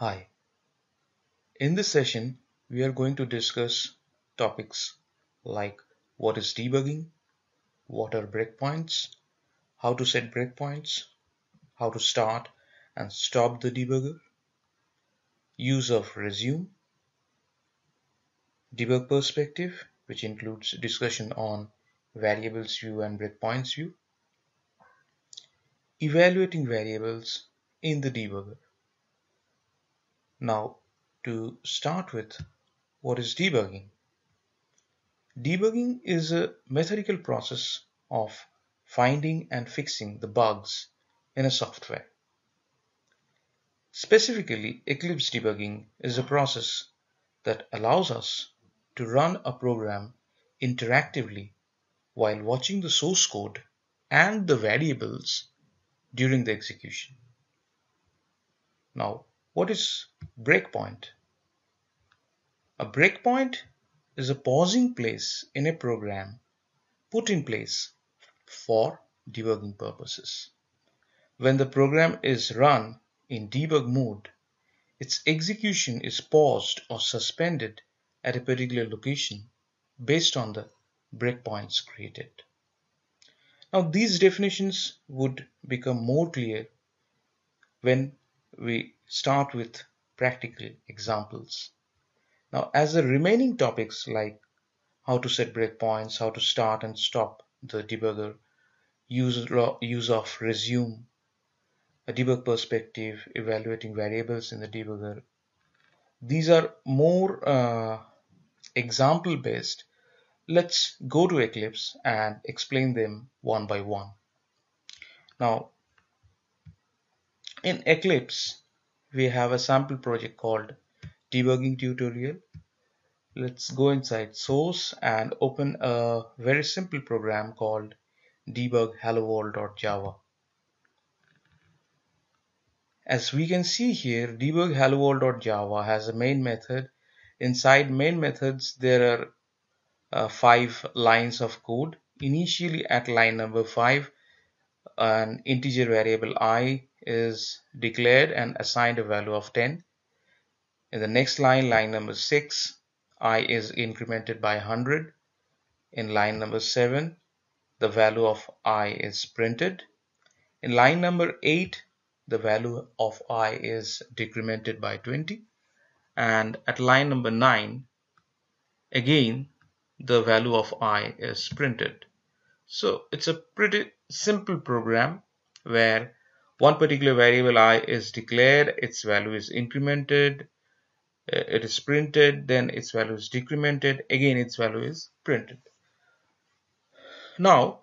Hi. In this session, we are going to discuss topics like what is debugging, what are breakpoints, how to set breakpoints, how to start and stop the debugger, use of resume, debug perspective, which includes discussion on variables view and breakpoints view, evaluating variables in the debugger. Now to start with, what is debugging? Debugging is a methodical process of finding and fixing the bugs in a software. Specifically, Eclipse debugging is a process that allows us to run a program interactively while watching the source code and the variables during the execution. Now, what is breakpoint? A breakpoint is a pausing place in a program put in place for debugging purposes. When the program is run in debug mode, its execution is paused or suspended at a particular location based on the breakpoints created. Now these definitions would become more clear when we start with practical examples. Now as the remaining topics like how to set breakpoints, how to start and stop the debugger, use, use of resume, a debug perspective, evaluating variables in the debugger. These are more uh, example based. Let's go to Eclipse and explain them one by one. Now in Eclipse we have a sample project called debugging tutorial. Let's go inside source and open a very simple program called debug hello world.java as we can see here debug hello world.java has a main method. Inside main methods there are uh, five lines of code. Initially at line number five an integer variable i is declared and assigned a value of 10. In the next line, line number 6, i is incremented by 100. In line number 7, the value of i is printed. In line number 8, the value of i is decremented by 20. And at line number 9, again, the value of i is printed. So it's a pretty simple program where one particular variable i is declared its value is incremented uh, it is printed then its value is decremented again its value is printed. Now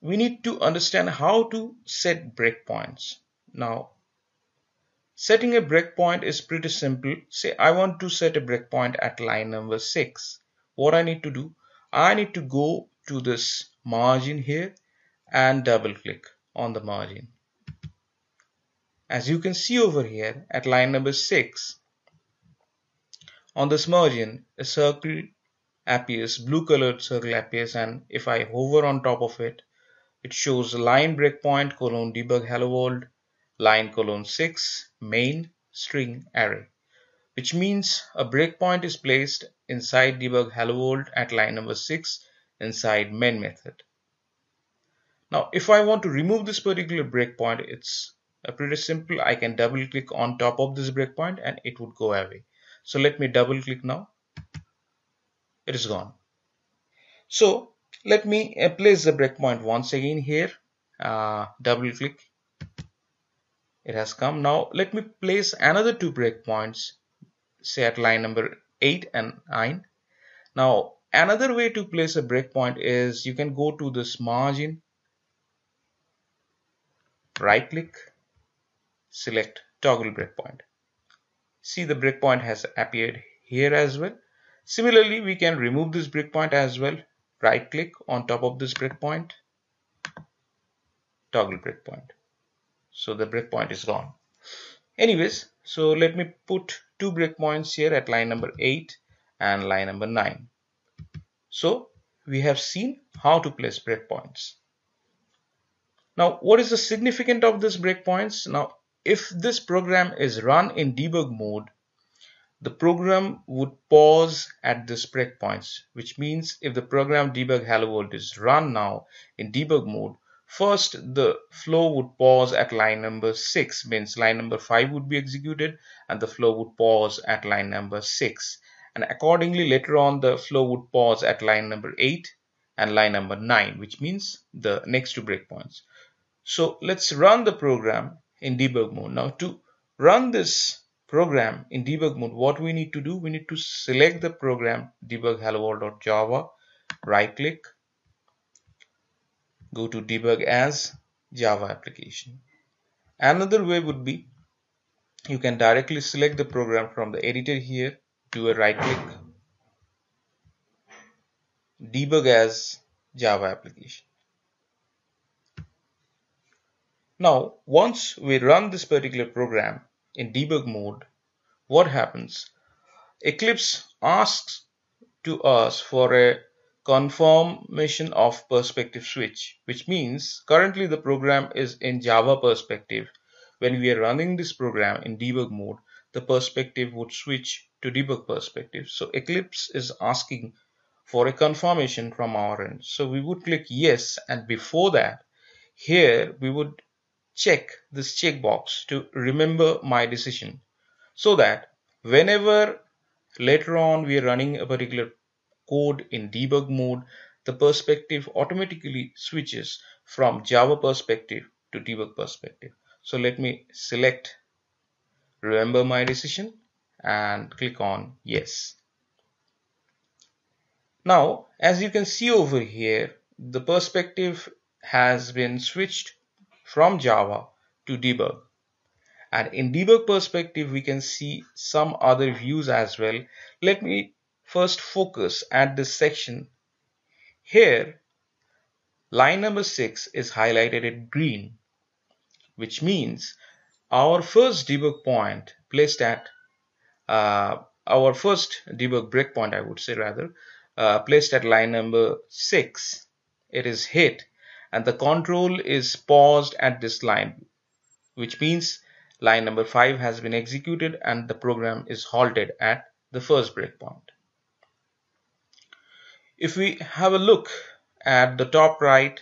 we need to understand how to set breakpoints. Now setting a breakpoint is pretty simple. Say I want to set a breakpoint at line number 6 what I need to do? I need to go to this margin here and double click on the margin as you can see over here at line number 6, on this margin, a circle appears, blue colored circle appears and if I hover on top of it, it shows line breakpoint colon debug hello world line colon 6 main string array which means a breakpoint is placed inside debug hello world at line number 6 inside main method. Now if I want to remove this particular breakpoint it's pretty simple I can double click on top of this breakpoint and it would go away. So let me double click now. It is gone. So let me uh, place the breakpoint once again here. Uh, double click. It has come. Now let me place another two breakpoints say at line number 8 and 9 now another way to place a breakpoint is you can go to this margin. Right click select toggle breakpoint. See the breakpoint has appeared here as well. Similarly, we can remove this breakpoint as well. Right click on top of this breakpoint, toggle breakpoint. So the breakpoint is gone. Anyways, so let me put two breakpoints here at line number 8 and line number 9. So we have seen how to place breakpoints. Now, what is the significance of these breakpoints? Now, if this program is run in debug mode, the program would pause at this breakpoints, which means if the program debug hello world is run now in debug mode, first the flow would pause at line number 6, means line number 5 would be executed and the flow would pause at line number 6. And accordingly later on the flow would pause at line number 8 and line number 9, which means the next two breakpoints. So let's run the program in debug mode. Now to run this program in debug mode, what we need to do, we need to select the program debug hello world.java, right click, go to debug as Java application. Another way would be you can directly select the program from the editor here, do a right click, debug as Java application. Now, once we run this particular program, in debug mode, what happens? Eclipse asks to us for a confirmation of perspective switch, which means currently the program is in Java perspective. When we are running this program in debug mode, the perspective would switch to debug perspective. So Eclipse is asking for a confirmation from our end. So we would click yes and before that here we would check this checkbox to remember my decision so that whenever later on we are running a particular code in debug mode the perspective automatically switches from Java perspective to debug perspective. So let me select remember my decision and click on yes. Now as you can see over here the perspective has been switched from Java to debug. And in debug perspective, we can see some other views as well. Let me first focus at this section. Here, line number 6 is highlighted in green, which means our first debug point placed at uh, our first debug breakpoint, I would say rather, uh, placed at line number 6, it is hit and the control is paused at this line which means line number 5 has been executed and the program is halted at the first breakpoint. If we have a look at the top right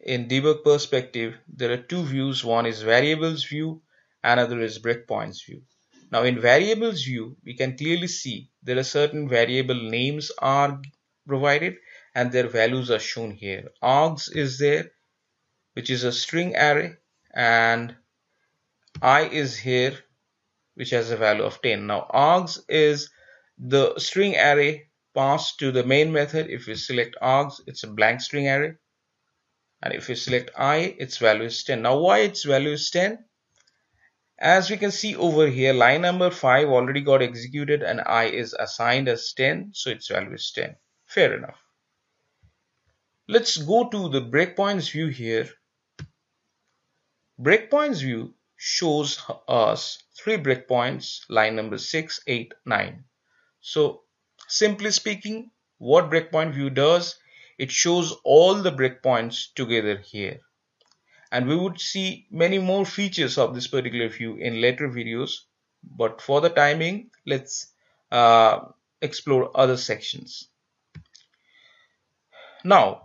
in debug perspective there are two views one is variables view another is breakpoints view. Now in variables view we can clearly see there are certain variable names are provided and their values are shown here. args is there which is a string array and i is here which has a value of 10. Now args is the string array passed to the main method. If we select args it's a blank string array and if we select i its value is 10. Now why its value is 10? As we can see over here line number 5 already got executed and i is assigned as 10 so its value is 10. Fair enough. Let's go to the breakpoints view here. Breakpoints view shows us three breakpoints, line number 6, 8, 9. So simply speaking, what breakpoint view does, it shows all the breakpoints together here. And we would see many more features of this particular view in later videos. But for the timing, let's uh, explore other sections. Now,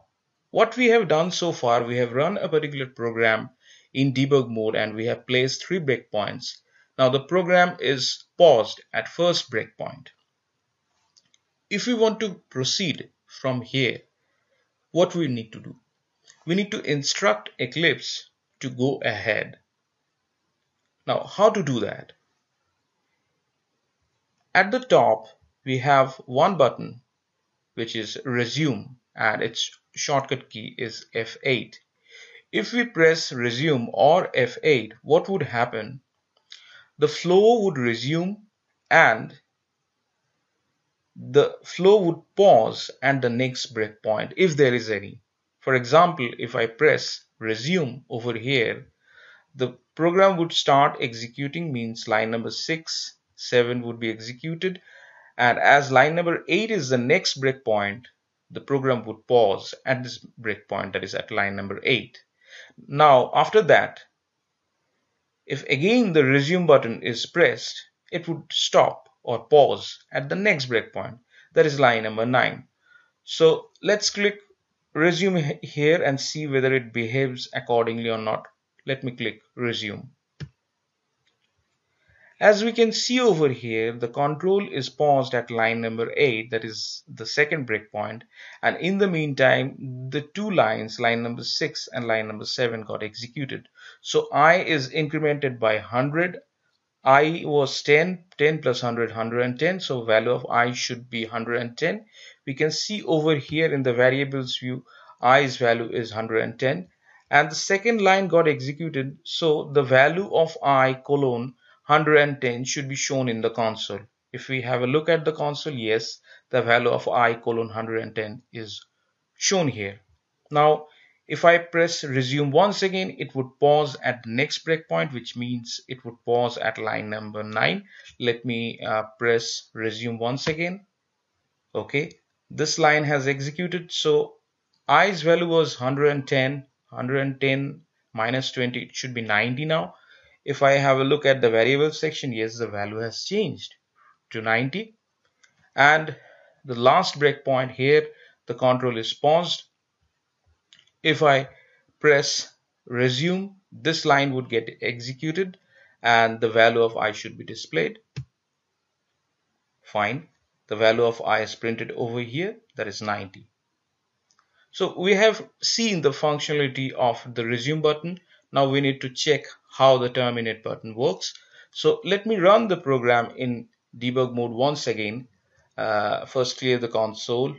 what we have done so far, we have run a particular program in debug mode and we have placed three breakpoints. Now the program is paused at first breakpoint. If we want to proceed from here, what we need to do? We need to instruct Eclipse to go ahead. Now how to do that? At the top, we have one button which is resume and its shortcut key is F8. If we press resume or F8, what would happen? The flow would resume and the flow would pause at the next breakpoint if there is any. For example, if I press resume over here, the program would start executing means line number 6, 7 would be executed and as line number 8 is the next breakpoint, the program would pause at this breakpoint that is at line number 8. Now after that if again the resume button is pressed, it would stop or pause at the next breakpoint. That is line number 9. So let's click resume here and see whether it behaves accordingly or not. Let me click resume. As we can see over here, the control is paused at line number 8, that is the second breakpoint, and in the meantime, the two lines, line number 6 and line number 7 got executed. So I is incremented by 100, I was 10, 10 plus 100, 110, so value of I should be 110. We can see over here in the variables view, I's value is 110, and the second line got executed, so the value of I colon 110 should be shown in the console. If we have a look at the console, yes, the value of i colon 110 is shown here. Now, if I press resume once again, it would pause at the next breakpoint, which means it would pause at line number 9. Let me uh, press resume once again. Okay, this line has executed. So i's value was 110, 110 minus 20, it should be 90 now. If I have a look at the variable section, yes, the value has changed to 90. And the last breakpoint here, the control is paused. If I press resume, this line would get executed and the value of i should be displayed. Fine. The value of i is printed over here, that is 90. So we have seen the functionality of the resume button now we need to check how the terminate button works. So let me run the program in debug mode once again. Uh, first clear the console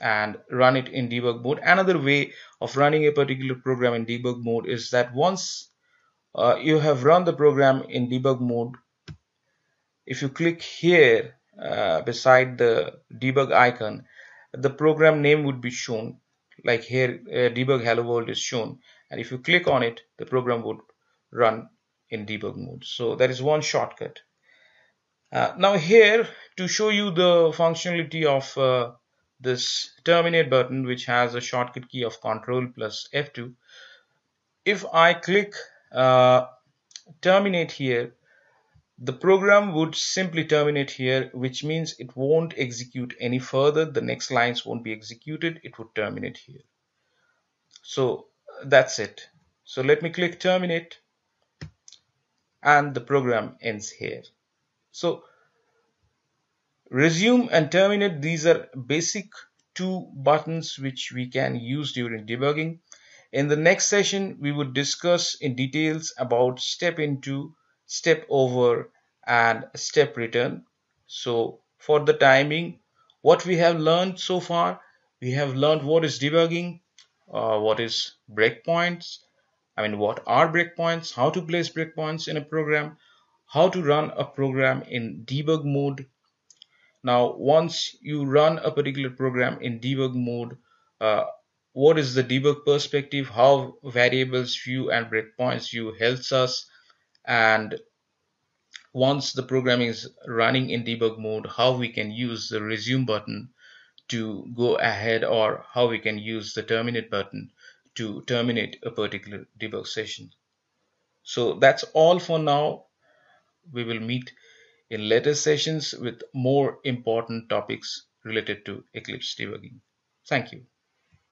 and run it in debug mode. Another way of running a particular program in debug mode is that once uh, you have run the program in debug mode, if you click here uh, beside the debug icon, the program name would be shown like here uh, debug hello world is shown. And if you click on it the program would run in debug mode. So that is one shortcut. Uh, now here to show you the functionality of uh, this terminate button which has a shortcut key of control plus F2 if I click uh, terminate here the program would simply terminate here which means it won't execute any further. The next lines won't be executed. It would terminate here. So that's it. So let me click terminate and the program ends here. So resume and terminate these are basic two buttons which we can use during debugging. In the next session we would discuss in details about step into step over and step return. So for the timing what we have learned so far we have learned what is debugging uh, what is breakpoints I mean what are breakpoints how to place breakpoints in a program how to run a program in debug mode. Now once you run a particular program in debug mode uh, what is the debug perspective how variables view and breakpoints view helps us and once the program is running in debug mode how we can use the resume button to go ahead or how we can use the terminate button to terminate a particular debug session so that's all for now we will meet in later sessions with more important topics related to Eclipse debugging. Thank you.